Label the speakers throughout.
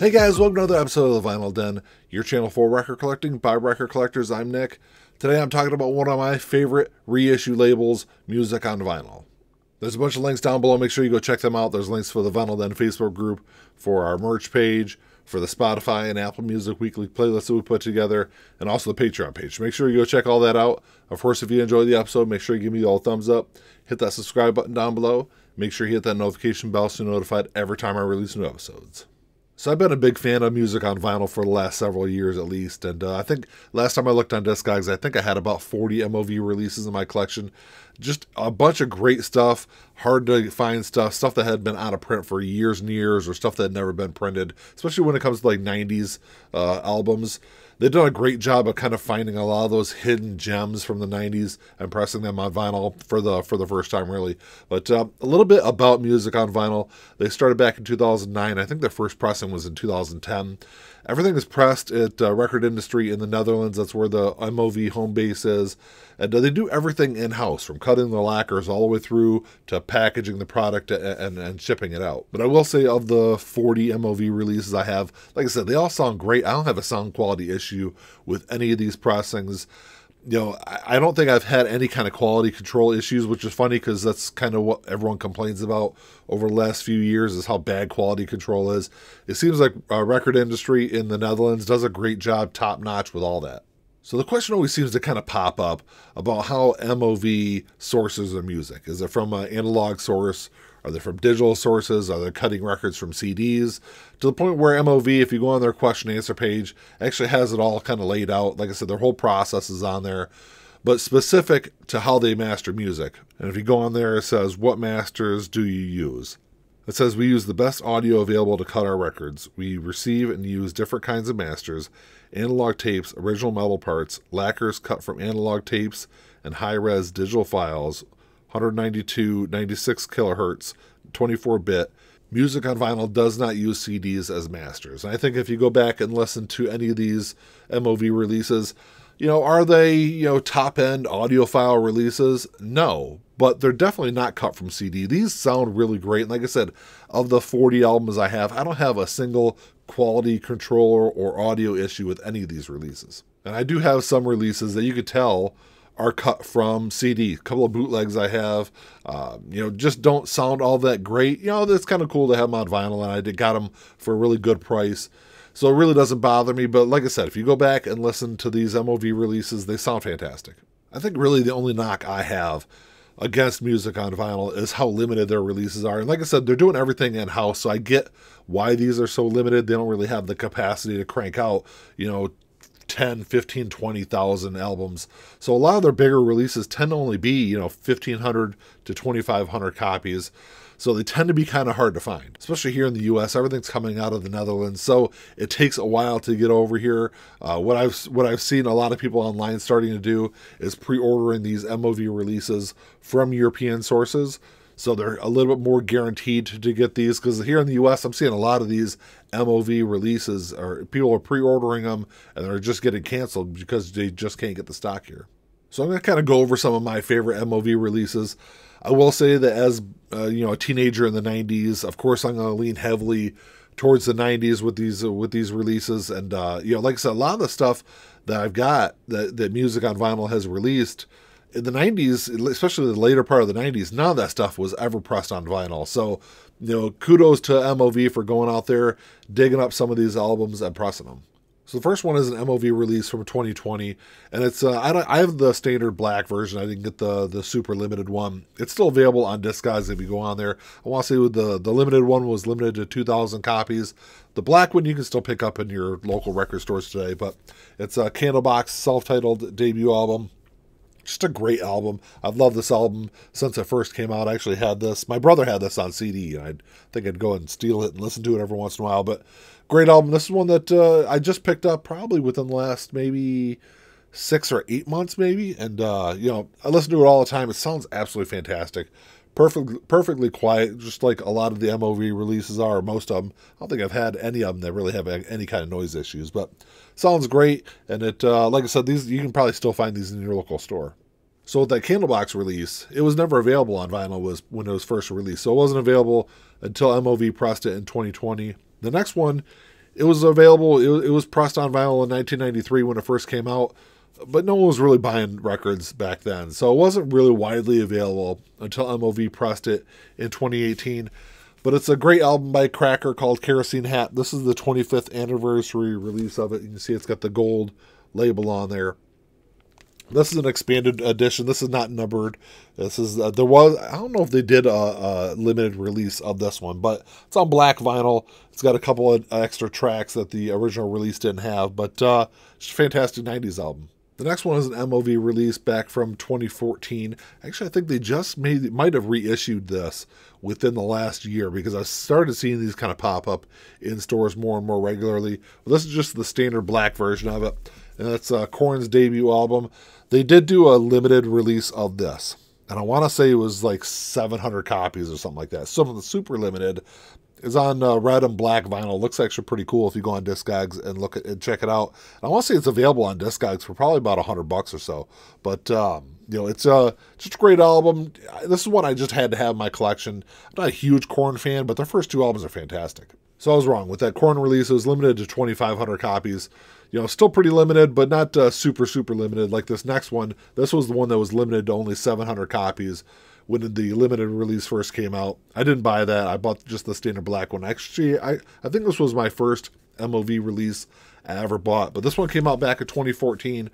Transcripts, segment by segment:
Speaker 1: Hey guys, welcome to another episode of the Vinyl Den, your channel for record collecting by record collectors. I'm Nick. Today I'm talking about one of my favorite reissue labels, Music on Vinyl. There's a bunch of links down below. Make sure you go check them out. There's links for the Vinyl Den Facebook group, for our merch page, for the Spotify and Apple Music weekly playlist that we put together, and also the Patreon page. Make sure you go check all that out. Of course, if you enjoyed the episode, make sure you give me all a thumbs up. Hit that subscribe button down below. Make sure you hit that notification bell so you're notified every time I release new episodes. So I've been a big fan of music on vinyl for the last several years at least, and uh, I think last time I looked on Discogs, I think I had about 40 MOV releases in my collection. Just a bunch of great stuff, hard to find stuff, stuff that had been out of print for years and years, or stuff that had never been printed. Especially when it comes to like 90s uh, albums, they've done a great job of kind of finding a lot of those hidden gems from the 90s and pressing them on vinyl for the for the first time really. But uh, a little bit about music on vinyl. They started back in 2009 i think their first pressing was in 2010 everything is pressed at uh, record industry in the netherlands. That's where the mov home base is. And uh, they do everything in-house from cutting the lacquers all the way through to packaging the product and, and, and shipping it out. But i will say of the 40 mov releases i have like i said they all sound great. I don't have a sound quality issue issue with any of these pressings. You know, I, don't think I've had any kind of quality control issues, which is funny because that's kind of what everyone complains about over the last few years is how bad quality control is. It seems like our record industry in the Netherlands does a great job, top notch, with all that. So the question always seems to kind of pop up about how MOV sources their music. Is it from an analog source are they from digital sources? Are they cutting records from CDs? To the point where MOV, if you go on their question and answer page, actually has it all kind of laid out. Like I said, their whole process is on there, but specific to how they master music. And if you go on there, it says, What masters do you use? It says we use the best audio available to cut our records. We receive and use different kinds of masters, analog tapes, original metal parts, lacquers cut from analog tapes, and high res digital files 192, 96 kilohertz, 24 bit. Music on vinyl does not use CDs as masters. And I think if you go back and listen to any of these MOV releases, you know, are they, you know, top end audiophile releases? No, but they're definitely not cut from CD. These sound really great. And like I said, of the 40 albums I have, I don't have a single quality controller or audio issue with any of these releases. And I do have some releases that you could tell are cut from CD. A couple of bootlegs I have, um, you know, just don't sound all that great. You know, it's kind of cool to have them on vinyl, and I did got them for a really good price. So it really doesn't bother me. But like I said, if you go back and listen to these MOV releases, they sound fantastic. I think really the only knock I have against music on vinyl is how limited their releases are. And like I said, they're doing everything in house, so I get why these are so limited. They don't really have the capacity to crank out, you know, 10, 15, 20,000 albums. So a lot of their bigger releases tend to only be, you know, 1,500 to 2,500 copies. So they tend to be kind of hard to find, especially here in the U.S. Everything's coming out of the Netherlands, so it takes a while to get over here. Uh, what I've what I've seen a lot of people online starting to do is pre-ordering these MOV releases from European sources so they're a little bit more guaranteed to get these because here in the US, I'm seeing a lot of these MOV releases, or people are pre-ordering them and they're just getting canceled because they just can't get the stock here. So I'm going to kind of go over some of my favorite MOV releases. I will say that as uh, you know a teenager in the 90s, of course I'm going to lean heavily towards the 90s with these uh, with these releases and uh, you know like I said a lot of the stuff that I've got that that music on vinyl has released in the 90s, especially the later part of the 90s, none of that stuff was ever pressed on vinyl. So, you know, kudos to MOV for going out there, digging up some of these albums and pressing them. So the first one is an MOV release from 2020, and it's uh, I, I have the standard black version. I didn't get the the super limited one. It's still available on Discogs if you go on there. I want to say the the limited one was limited to 2,000 copies. The black one you can still pick up in your local record stores today, but it's a Candlebox self-titled debut album just a great album. I've loved this album since it first came out. I actually had this. My brother had this on CD, and I think I'd go and steal it and listen to it every once in a while. But great album. This is one that uh, I just picked up probably within the last maybe six or eight months, maybe. And uh, you know, I listen to it all the time. It sounds absolutely fantastic. Perfect, perfectly quiet, just like a lot of the MOV releases are. Most of them. I don't think I've had any of them that really have any kind of noise issues, but sounds great. And it, uh, like I said, these you can probably still find these in your local store. So with that Candlebox release, it was never available on vinyl was when it was first released. So it wasn't available until MOV pressed it in 2020. The next one it was available. It, it was pressed on vinyl in 1993 when it first came out, but no one was really buying records back then. So it wasn't really widely available until MOV pressed it in 2018. But it's a great album by Cracker called Kerosene Hat. This is the 25th anniversary release of it. You can see it's got the gold label on there. This is an expanded edition. This is not numbered. This is uh, there was I don't know if they did a, a, limited release of this one, but it's on black vinyl. It's got a couple of extra tracks that the original release didn't have, but uh, it's a fantastic '90s album. The next one is an MOV release back from 2014. Actually, I think they just made might have reissued this within the last year because I started seeing these kind of pop up in stores more and more regularly. But this is just the standard black version of it, and that's uh, Korn's debut album. They did do a limited release of this, and I want to say it was like 700 copies or something like that. Some of the super limited is on uh, red and black vinyl. Looks actually pretty cool if you go on Discogs and look at and check it out. And I want to say it's available on Discogs for probably about hundred bucks or so. But um, you know, it's uh, just a great album. This is one I just had to have in my collection. I'm not a huge Korn fan, but their first two albums are fantastic. So I was wrong with that Korn release. It was limited to 2,500 copies. You know, still pretty limited, but not uh, super super limited like this next one. This was the one that was limited to only 700 copies when the limited release first came out. I didn't buy that. I bought just the standard black one. Actually, I, I think this was my first MOV release I ever bought. But this one came out back in 2014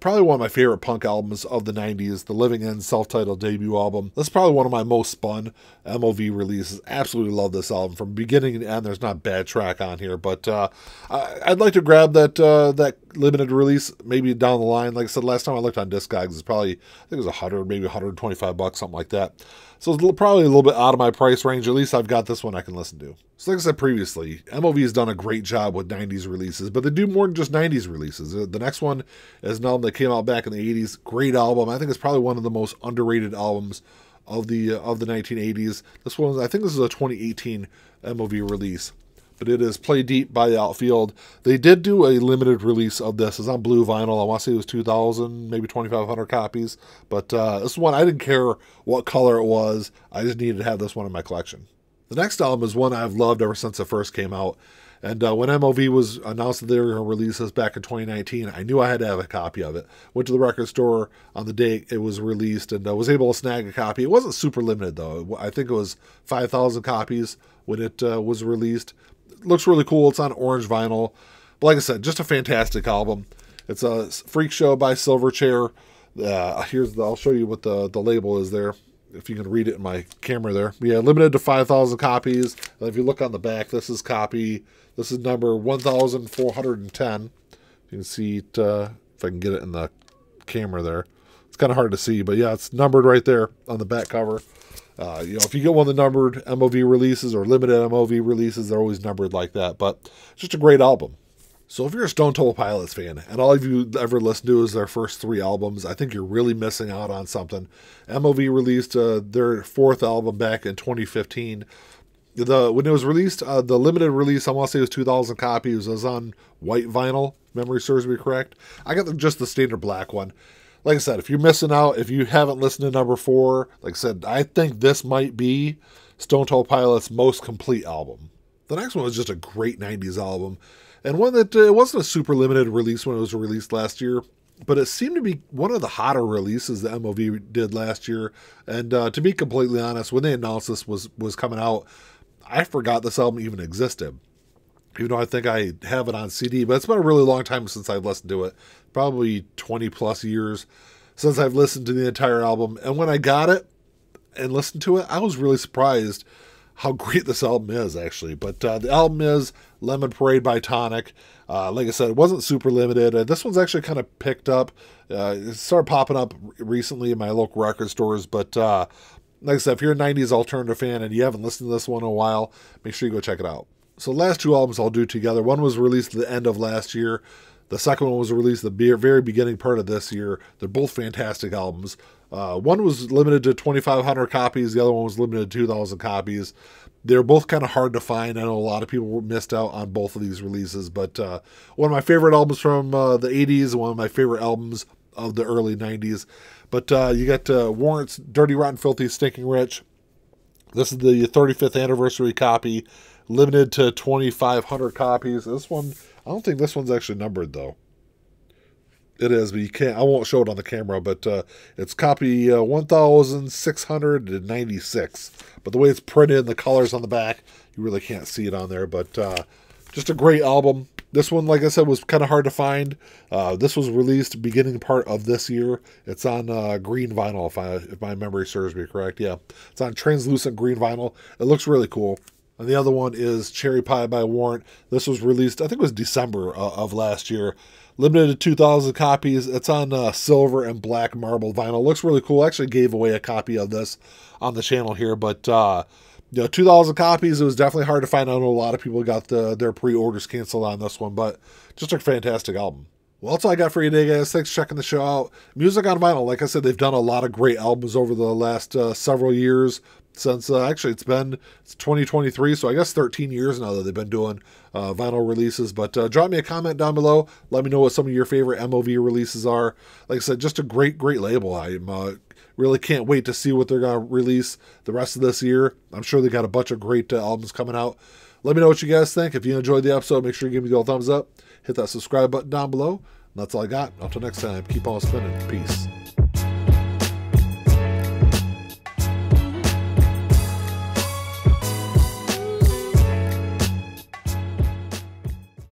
Speaker 1: probably one of my favorite punk albums of the 90s, the Living End self titled debut album. That's probably one of my most spun MOV releases. Absolutely love this album from beginning to end. There's not bad track on here, but uh, I'd like to grab that uh, that limited release maybe down the line. Like I said, last time I looked on Discogs, it's probably, I think it was 100, maybe 125 bucks, something like that. So it's probably a little bit out of my price range. At least I've got this one I can listen to. So like I said previously, MOV has done a great job with 90s releases, but they do more than just 90s releases. Uh, the next one is an album that came out back in the 80s. Great album. I think it's probably one of the most underrated albums of the uh, of the 1980s. This one, I think this is a 2018 MOV release but it is Play Deep by the Outfield. They did do a limited release of this. It's on blue vinyl. I want to say it was 2,000, maybe 2,500 copies. But uh, this one, I didn't care what color it was. I just needed to have this one in my collection. The next album is one I've loved ever since it first came out. And uh, when MOV was announced that they were going to release this back in 2019, I knew I had to have a copy of it. Went to the record store on the day it was released and uh, was able to snag a copy. It wasn't super limited, though. I think it was 5,000 copies when it uh, was released looks really cool. It's on orange vinyl. But like I said, just a fantastic album. It's a freak show by Silverchair. Uh, here's the, I'll show you what the the label is there. If you can read it in my camera there. Yeah, limited to 5,000 copies. And if you look on the back, this is copy. This is number 1,410. You can see it, uh, if I can get it in the camera there. It's kind of hard to see, but yeah, it's numbered right there on the back cover. Uh, you know, if you get one of the numbered MOV releases or limited MOV releases, they're always numbered like that. But it's just a great album. So if you're a Stone Temple Pilots fan and all of you ever listened to is their first three albums, I think you're really missing out on something. MOV released uh, their fourth album back in 2015. The when it was released, uh, the limited release, I want to say it was 2,000 copies. It was on white vinyl. Memory serves me correct. I got the, just the standard black one like I said, if you're missing out, if you haven't listened to number four, like I said, I think this might be Stone Temple Pilots' most complete album. The next one was just a great 90s album, and one that uh, wasn't a super limited release when it was released last year, but it seemed to be one of the hotter releases that MOV did last year. And uh, to be completely honest, when they announced this was was coming out, I forgot this album even existed even though I think I have it on CD, but it's been a really long time since I've listened to it. Probably 20 plus years since I've listened to the entire album. And when I got it and listened to it, I was really surprised how great this album is, actually. But uh, the album is Lemon Parade by Tonic. Uh, like I said, it wasn't super limited. Uh, this one's actually kind of picked up. Uh, it started popping up recently in my local record stores, but uh, like I said, if you're a 90s alternative fan and you haven't listened to this one in a while, make sure you go check it out. So last two albums I'll do together. One was released at the end of last year. The second one was released the very beginning part of this year. They're both fantastic albums. Uh, one was limited to 2,500 copies. The other one was limited to 2,000 copies. They're both kind of hard to find. I know a lot of people missed out on both of these releases, but uh, one of my favorite albums from uh, the 80s, one of my favorite albums of the early 90s. But uh, you got uh, Warrant's Dirty, Rotten, Filthy, Stinking Rich. This is the 35th anniversary copy limited to 2,500 copies. This one, I don't think this one's actually numbered though. It is, but you can't. I won't show it on the camera, but uh, it's copy uh, 1,696. But the way it's printed and the colors on the back, you really can't see it on there. But uh, just a great album. This one, like I said, was kind of hard to find. Uh, this was released beginning part of this year. It's on uh, green vinyl, if, I, if my memory serves me correct. Yeah, it's on translucent green vinyl. It looks really cool. And the other one is Cherry Pie by Warrant. This was released, I think it was December uh, of last year. Limited to 2,000 copies. It's on uh, silver and black marble vinyl. Looks really cool. I actually gave away a copy of this on the channel here, but uh, you know, 2,000 copies. It was definitely hard to find. I know a lot of people got the, their pre-orders canceled on this one, but just a fantastic album. Well, that's all I got for you today, guys. Thanks for checking the show out. Music on Vinyl, like I said, they've done a lot of great albums over the last uh, several years. Since uh, actually it's been it's 2023, so I guess 13 years now that they've been doing uh, vinyl releases. But uh, drop me a comment down below. Let me know what some of your favorite MOV releases are. Like I said, just a great, great label. I'm uh, really can't wait to see what they're going to release the rest of this year. I'm sure they got a bunch of great uh, albums coming out. Let me know what you guys think. If you enjoyed the episode, make sure you give me the old thumbs up. Hit that subscribe button down below. That's all I got. Until next time, keep on spinning. Peace.